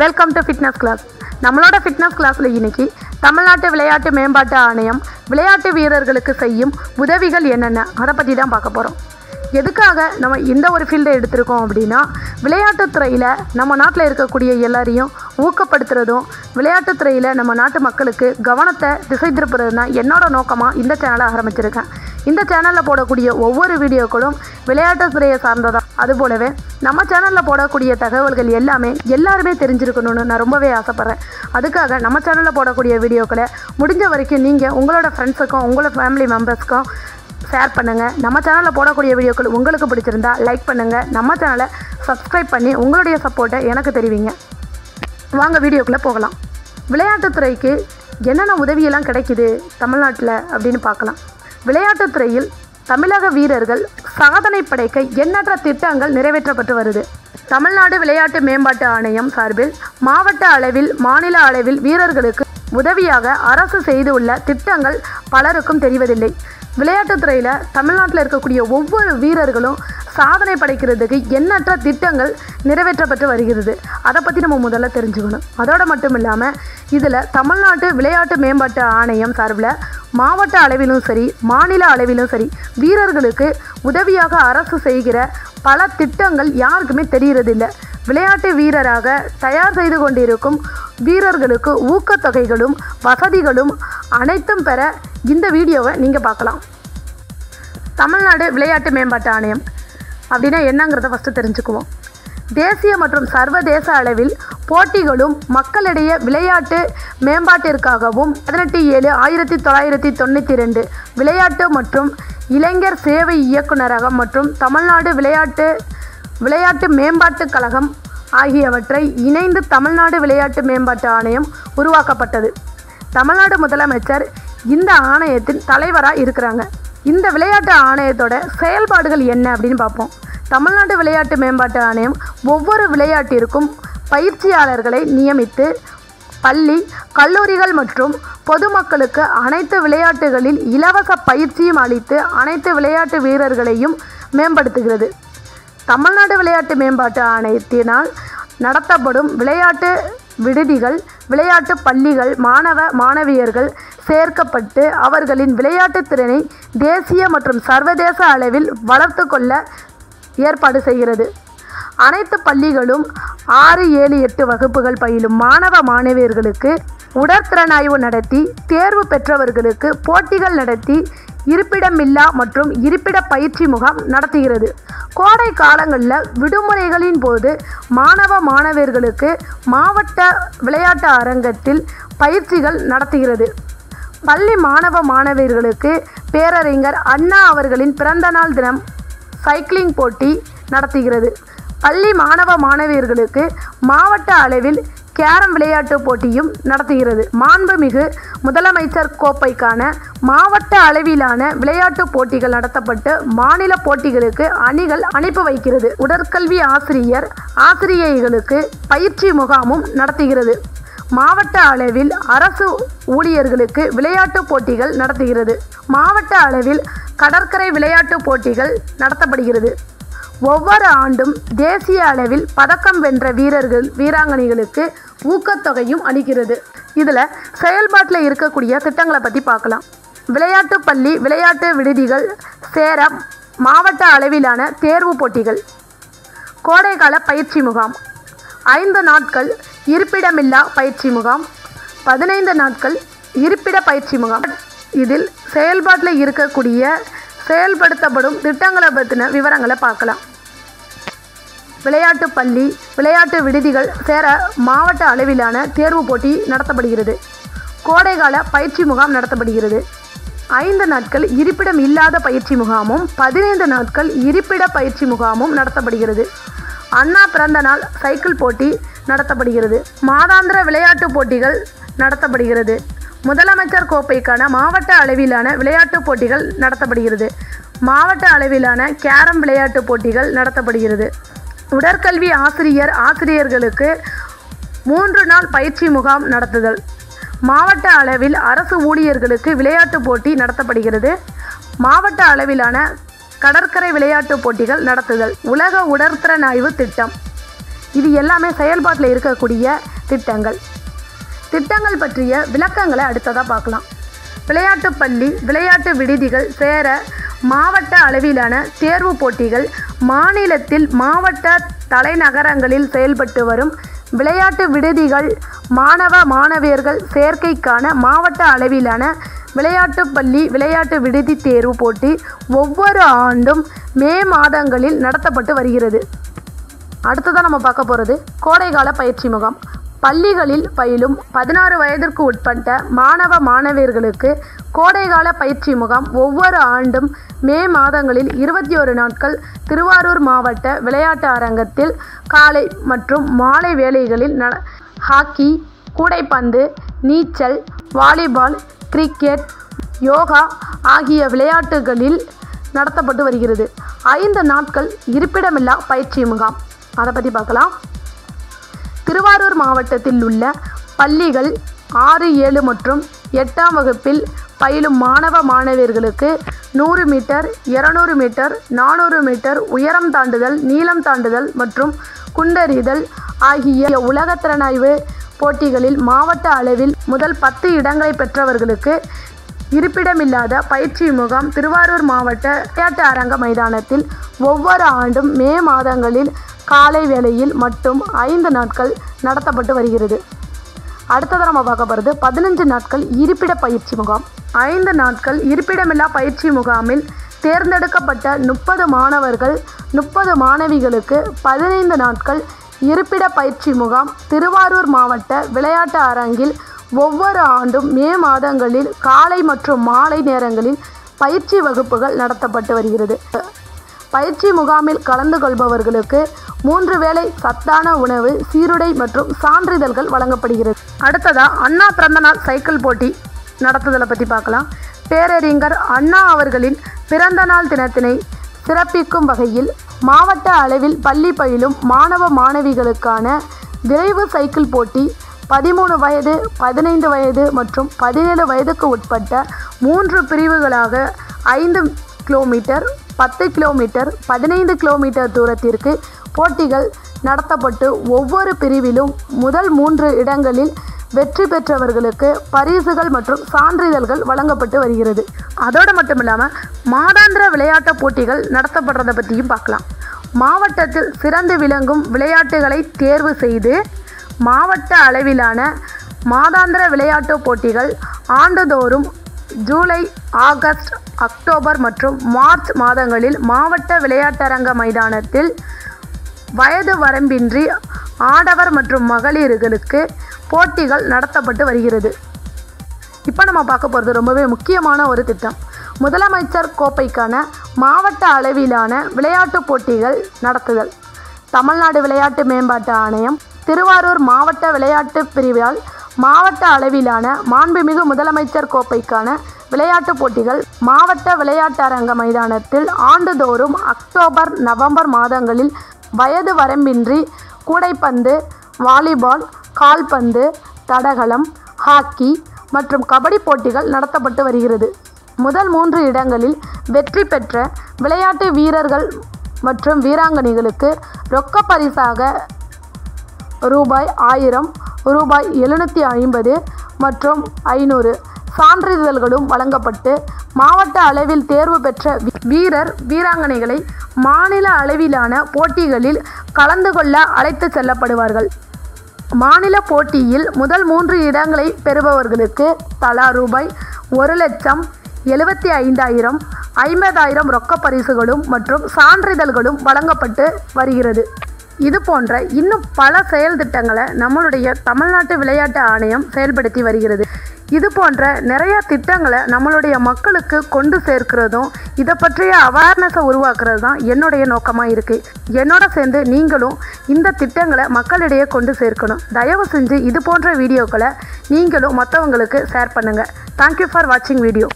Welcome to fitness class நம்மளோட fitness கிளாஸில் இன்னைக்கு தமிழ்நாட்டு விளையாட்டு மேம்பாட்டு ஆணையம் விளையாட்டு வீரர்களுக்கு செய்யும் உதவிகள் என்னென்ன? அதை பற்றி தான் பார்க்க போகிறோம் எதுக்காக நம்ம இந்த ஒரு ஃபீல்டை எடுத்திருக்கோம் அப்படின்னா விளையாட்டுத்துறையில் நம்ம நாட்டில் இருக்கக்கூடிய எல்லாரையும் ஊக்கப்படுத்துறதும் விளையாட்டுத்துறையில் நம்ம நாட்டு மக்களுக்கு கவனத்தை திசை திருப்புறது தான் என்னோட நோக்கமாக இந்த சேனலை ஆரம்பிச்சிருக்கேன். இந்த சேனலில் போடக்கூடிய ஒவ்வொரு வீடியோக்களும் விளையாட்டுத்துறையை சார்ந்ததாக அதுபோலவே நம்ம சேனலில் போடக்கூடிய தகவல்கள் எல்லாமே எல்லாருமே தெரிஞ்சிருக்கணும்னு நான் ரொம்பவே ஆசைப்பட்றேன். அதுக்காக நம்ம சேனலில் போடக்கூடிய வீடியோக்களை முடிஞ்ச வரைக்கும் நீங்கள் உங்களோட ஃப்ரெண்ட்ஸுக்கும் உங்களோட ஃபேமிலி மெம்பர்ஸ்க்கும் ஷேர் பண்ணுங்கள் நம்ம சேனலில் போடக்கூடிய வீடியோக்கள் உங்களுக்கு பிடிச்சிருந்தா லைக் பண்ணுங்கள் நம்ம சேனலை சப்ஸ்கிரைப் பண்ணி உங்களுடைய சப்போர்ட்டை எனக்கு தெரிவிங்க. வாங்க வீடியோக்குள்ளே போகலாம். விளையாட்டுத்துறைக்கு என்னென்ன உதவியெல்லாம் கிடைக்குது தமிழ்நாட்டில் அப்படின்னு பார்க்கலாம். விளையாட்டுத்துறையில் தமிழக வீரர்கள் சாதனை படைக்க எண்ணற்ற திட்டங்கள் நிறைவேற்றப்பட்டு வருது. தமிழ்நாடு விளையாட்டு மேம்பாட்டு ஆணையம் சார்பில் மாவட்ட அளவில் மாநில அளவில் வீரர்களுக்கு உதவியாக அரசு செய்துள்ள திட்டங்கள் பலருக்கும் தெரிவதில்லை. விளையாட்டுத்துறையில் தமிழ்நாட்டில் இருக்கக்கூடிய ஒவ்வொரு வீரர்களும் சாதனை படைக்கிறதுக்கு எண்ணற்ற திட்டங்கள் நிறைவேற்றப்பட்டு வருகிறது. அதை பற்றி நம்ம முதல்ல தெரிஞ்சுக்கணும். அதோடு மட்டும் இல்லாமல் இதில் தமிழ்நாட்டு விளையாட்டு மேம்பாட்டு ஆணையம் சார்பில் மாவட்ட அளவிலும் சரி மாநில அளவிலும் சரி வீரர்களுக்கு உதவியாக அரசு செய்கிற பல திட்டங்கள் யாருக்குமே தெரிகிறதில்லை விளையாட்டு வீரராக தயார் செய்து கொண்டிருக்கும் வீரர்களுக்கு ஊக்கத்தொகைகளும் வசதிகளும் அனைத்தும் பெற இந்த வீடியோவை நீங்கள் பார்க்கலாம். தமிழ்நாடு விளையாட்டு மேம்பாட்டு ஆணையம் அப்படின்னா என்னங்கிறத ஃபஸ்ட்டு தெரிஞ்சுக்குவோம். தேசிய மற்றும் சர்வதேச அளவில் போட்டிகளும் மக்களிடையே விளையாட்டு மேம்பாட்டிற்காகவும் பதினெட்டு ஏழு ஆயிரத்தி தொள்ளாயிரத்தி தொண்ணூற்றி ரெண்டு விளையாட்டு மற்றும் இளைஞர் சேவை இயக்குநரகம் மற்றும் தமிழ்நாடு விளையாட்டு விளையாட்டு மேம்பாட்டுக் கழகம் ஆகியவற்றை இணைந்து தமிழ்நாடு விளையாட்டு மேம்பாட்டு ஆணையம் உருவாக்கப்பட்டது. தமிழ்நாடு முதலமைச்சர் இந்த ஆணையத்தின் தலைவராக இருக்கிறாங்க. இந்த விளையாட்டு ஆணையத்தோட செயல்பாடுகள் என்ன அப்படின்னு பார்ப்போம். தமிழ்நாடு விளையாட்டு மேம்பாட்டு ஆணையம் ஒவ்வொரு விளையாட்டிற்கும் பயிற்சியாளர்களை நியமித்து பள்ளி கல்லூரிகள் மற்றும் பொதுமக்களுக்கு அனைத்து விளையாட்டுகளில் இலவச பயிற்சியும் அளித்து அனைத்து விளையாட்டு வீரர்களையும் மேம்படுத்துகிறது. தமிழ்நாடு விளையாட்டு மேம்பாட்டு ஆணையத்தினால் நடத்தப்படும் விளையாட்டு விடுதிகள் விளையாட்டு பள்ளிகள் மாணவ மாணவியர்கள் சேர்க்கப்பட்டு அவர்களின் விளையாட்டுத் திறனை தேசிய மற்றும் சர்வதேச அளவில் வளர்த்து கொள்ள ஏற்பாடு செய்கிறது. அனைத்து பள்ளிகளும் ஆறு ஏழு எட்டு வகுப்புகள் பயிலும் மாணவ மாணவியர்களுக்கு உடற்திறனாய்வு நடத்தி தேர்வு பெற்றவர்களுக்கு போட்டிகள் நடத்தி இருப்பிடமில்லா மற்றும் இருப்பிட பயிற்சி முகாம் நடத்துகிறது. கோடை காலங்களில் விடுமுறைகளின் போது மாணவ மாணவியர்களுக்கு மாவட்ட விளையாட்டு அரங்கத்தில் பயிற்சிகள் நடத்துகிறது. பள்ளி மாணவ மாணவியர்களுக்கு பேரறிஞர் அண்ணா அவர்களின் பிறந்தநாள் தினம் சைக்கிளிங் போட்டி நடத்துகிறது. பள்ளி மாணவ மாணவியர்களுக்கு மாவட்ட அளவில் கேரம் விளையாட்டு போட்டியும் நடத்துகிறது. மாண்புமிகு முதலமைச்சர் கோப்பைக்கான மாவட்ட அளவிலான விளையாட்டு போட்டிகள் நடத்தப்பட்டு மாநில போட்டிகளுக்கு அணிகள் அனுப்பி வைக்கிறது. உடற்கல்வி ஆசிரியர் ஆசிரியைகளுக்கு பயிற்சி முகாமும் நடத்துகிறது. மாவட்ட அளவில் அரசு ஊழியர்களுக்கு விளையாட்டுப் போட்டிகள் நடத்துகிறது. மாவட்ட அளவில் கடற்கரை விளையாட்டு போட்டிகள் நடத்தப்படுகிறது. ஒவ்வொரு ஆண்டும் தேசிய அளவில் பதக்கம் வென்ற வீரர்கள் வீராங்கனைகளுக்கு ஊக்கத்தொகையும் அளிக்கிறது. இதில் செயல்பாட்டில் இருக்கக்கூடிய திட்டங்களை பற்றி பார்க்கலாம். விளையாட்டு பள்ளி விளையாட்டு விடுதிகள் சேர மாவட்ட அளவிலான தேர்வு போட்டிகள். கோடைக்கால பயிற்சி முகாம். ஐந்து நாட்கள் இருப்பிடமில்லா பயிற்சி முகாம். பதினைந்து நாட்கள் இருப்பிட பயிற்சி முகாம். இதில் செயல்பாட்டில் இருக்கக்கூடிய செயல்படுத்தப்படும் திட்டங்களை பற்றின விவரங்களை பார்க்கலாம். விளையாட்டு பள்ளி விளையாட்டு விடுதிகள் சேர மாவட்ட அளவிலான தேர்வு போட்டி நடத்தப்படுகிறது. கோடைகால பயிற்சி முகாம் நடத்தப்படுகிறது. ஐந்து நாட்கள் இருப்பிடம் இல்லாத பயிற்சி முகாமும் பதினைந்து நாட்கள் இருப்பிட பயிற்சி முகாமும் நடத்தப்படுகிறது. அண்ணா பிறந்த நாள் சைக்கிள் போட்டி நடத்தப்படுகிறது. மாதாந்திர விளையாட்டுப் போட்டிகள் நடத்தப்படுகிறது. முதலமைச்சர் கோப்பைக்கான மாவட்ட அளவிலான விளையாட்டுப் போட்டிகள் நடத்தப்படுகிறது. மாவட்ட அளவிலான கேரம் விளையாட்டுப் போட்டிகள் நடத்தப்படுகிறது. உடற்கல்வி ஆசிரியர் ஆசிரியர்களுக்கு மூன்று நாள் பயிற்சி முகாம் நடத்துதல். மாவட்ட அளவில் அரசு ஊழியர்களுக்கு விளையாட்டுப் போட்டி நடத்தப்படுகிறது. மாவட்ட அளவிலான கடற்கரை விளையாட்டுப் போட்டிகள் நடத்துதல். உலக உடற்திறனாய்வு திட்டம். இது எல்லாமே செயல்பாட்டில் இருக்கக்கூடிய திட்டங்கள். திட்டங்கள் பற்றிய விளக்கங்களை அடுத்ததாக பார்க்கலாம். விளையாட்டு பள்ளி விளையாட்டு விடுதிகள் சேர மாவட்ட அளவிலான தேர்வு போட்டிகள் மாநிலத்தில் மாவட்ட தலைநகரங்களில் செயல்பட்டு வரும் விளையாட்டு விடுதிகள் மாணவ மாணவியர்கள் சேர்க்கைக்கான மாவட்ட அளவிலான விளையாட்டு பள்ளி விளையாட்டு விடுதி தேர்வு போட்டி ஒவ்வொரு ஆண்டும் மே மாதங்களில் நடத்தப்பட்டு வருகிறது. அடுத்ததாக நம்ம பார்க்க போகிறது கோடைகால பயிற்சி முகாம். பள்ளிகளில் பயிலும் பதினாறு வயதிற்கு உட்பட்ட மாணவ மாணவியர்களுக்கு கோடைகால பயிற்சி முகாம் ஒவ்வொரு ஆண்டும் மே மாதங்களில் இருபத்தி ஒரு நாட்கள் திருவாரூர் மாவட்ட விளையாட்டு அரங்கத்தில் காலை மற்றும் மாலை வேளைகளில் நட ஹாக்கி கூடைப்பந்து நீச்சல் வாலிபால் கிரிக்கெட் யோகா ஆகிய விளையாட்டுகளில் நடத்தப்பட்டு வருகிறது. ஐந்து நாட்கள் இருப்பிடமில்லா பயிற்சி முகாம். அதை பற்றி பார்க்கலாம். திருவாரூர் மாவட்டத்தில் உள்ள பள்ளிகள் ஆறு ஏழு மற்றும் எட்டாம் வகுப்பில் பயிலும் மாணவ மாணவியர்களுக்கு நூறு மீட்டர் இரநூறு மீட்டர் நானூறு மீட்டர் உயரம் தாண்டுதல் நீளம் தாண்டுதல் மற்றும் குண்டறிதல் ஆகிய உலக திறனாய்வு போட்டிகளில் மாவட்ட அளவில் முதல் பத்து இடங்களை பெற்றவர்களுக்கு இருப்பிடமில்லாத பயிற்சி முகாம் திருவாரூர் மாவட்ட விளையாட்டு அரங்க மைதானத்தில் ஒவ்வொரு ஆண்டும் மே மாதங்களில் காலை வேளையில் மட்டும் ஐந்து நாட்கள் நடத்தப்பட்டு வருகிறது. அடுத்ததாக நம்ம பார்க்க போகிறது பதினஞ்சு நாட்கள் இருப்பிட பயிற்சி முகாம். ஐந்து நாட்கள் இருப்பிடமில்லா பயிற்சி முகாமில் தேர்ந்தெடுக்கப்பட்ட முப்பது மாணவர்கள் முப்பது மாணவிகளுக்கு பதினைந்து நாட்கள் இருப்பிட பயிற்சி முகாம் திருவாரூர் மாவட்ட விளையாட்டு அரங்கில் ஒவ்வொரு ஆண்டும் மே மாதங்களில் காலை மற்றும் மாலை நேரங்களில் பயிற்சி வகுப்புகள் நடத்தப்பட்டு வருகிறது. பயிற்சி முகாமில் கலந்து கொள்பவர்களுக்கு மூன்று வேளை சத்தான உணவு சீருடை மற்றும் சான்றிதழ்கள் வழங்கப்படுகிறது. அடுத்ததா அண்ணா பிறந்தநாள் சைக்கிள் போட்டி நடத்துதலை பற்றி பார்க்கலாம். பேரறிஞர் அண்ணா அவர்களின் பிறந்த நாள் தினத்தினை சிறப்பிக்கும் வகையில் மாவட்ட அளவில் பள்ளி பயிலும் மாணவ மாணவிகளுக்கான விரைவு சைக்கிள் போட்டி பதிமூணு வயது பதினைந்து வயது மற்றும் பதினேழு வயதுக்கு உட்பட்ட மூன்று பிரிவுகளாக ஐந்து கிலோமீட்டர் பத்து கிலோமீட்டர் பதினைந்து கிலோமீட்டர் தூரத்திற்கு போட்டிகள் நடத்தப்பட்டு ஒவ்வொரு பிரிவிலும் முதல் மூன்று இடங்களில் வெற்றி பெற்றவர்களுக்கு பரிசுகள் மற்றும் சான்றிதழ்கள் வழங்கப்பட்டு வருகிறது. அதோடு மட்டும் இல்லாமல் மாதாந்திர விளையாட்டு போட்டிகள் நடத்தப்படுறதை பற்றியும் பார்க்கலாம். மாவட்டத்தில் சிறந்து விளங்கும் விளையாட்டுகளை தேர்வு செய்து மாவட்ட அளவிலான மாதாந்திர விளையாட்டு போட்டிகள் ஆண்டுதோறும் ஆகஸ்ட் அக்டோபர் மற்றும் மார்ச் மாதங்களில் மாவட்ட விளையாட்டரங்க மைதானத்தில் வயது வரம்பின்றி ஆடவர் மற்றும் மகளிர்களுக்கு போட்டிகள் நடத்தப்பட்டு வருகிறது. இப்போ நம்ம பார்க்க போகிறது ரொம்பவே முக்கியமான ஒரு திட்டம். முதலமைச்சர் கோப்பைக்கான மாவட்ட அளவிலான விளையாட்டுப் போட்டிகள் நடத்துதல். தமிழ்நாடு விளையாட்டு மேம்பாட்டு ஆணையம் திருவாரூர் மாவட்ட விளையாட்டு பிரிவால் மாவட்ட அளவிலான மாண்புமிகு முதலமைச்சர் கோப்பைக்கான விளையாட்டுப் போட்டிகள் மாவட்ட விளையாட்டரங்க மைதானத்தில் ஆண்டுதோறும் அக்டோபர் நவம்பர் மாதங்களில் வயது வரம்பின்றி கூடைப்பந்து வாலிபால் கால்பந்து தடகளம் ஹாக்கி மற்றும் கபடி போட்டிகள் நடத்தப்பட்டு வருகிறது. முதல் மூன்று இடங்களில் வெற்றி பெற்ற விளையாட்டு வீரர்கள் மற்றும் வீராங்கனைகளுக்கு ரொக்க பரிசாக ரூபாய் ஆயிரம் ரூபாய் எழுநூற்றி ஐம்பது மற்றும் ஐநூறு சான்றிதழ்களும் வழங்கப்பட்டு மாவட்ட அளவில் தேர்வு பெற்ற வீ- வீரர் வீராங்கனைகளை மாநில அளவிலான போட்டிகளில் கலந்து கொள்ள அழைத்து செல்லப்படுவார்கள். மாநில போட்டியில் முதல் மூன்று இடங்களை பெறுபவர்களுக்கு தலா ரூபாய் ஒரு லட்சம் எழுபத்தி ஐந்தாயிரம் ஐம்பதாயிரம் ரொக்க பரிசுகளும் மற்றும் சான்றிதழ்களும் வழங்கப்பட்டு வருகிறது. இது போன்ற இன்னும் பல செயல் திட்டங்களை நம்மளுடைய தமிழ்நாட்டு விளையாட்டு ஆணையம் செயல்படுத்தி வருகிறது. இது போன்ற நிறைய திட்டங்களை நம்மளுடைய மக்களுக்கு கொண்டு சேர்க்கிறதும் இதை பற்றிய அவேர்னஸை உருவாக்குறது தான் என்னுடைய நோக்கமாக இருக்குது என்னோட சேர்ந்து நீங்களும் இந்த திட்டங்களை மக்களிடையே கொண்டு சேர்க்கணும். தயவு செஞ்சு இது போன்ற வீடியோக்களை நீங்களும் மற்றவங்களுக்கு ஷேர் பண்ணுங்கள் தேங்க்யூ ஃபார் வாட்சிங் வீடியோ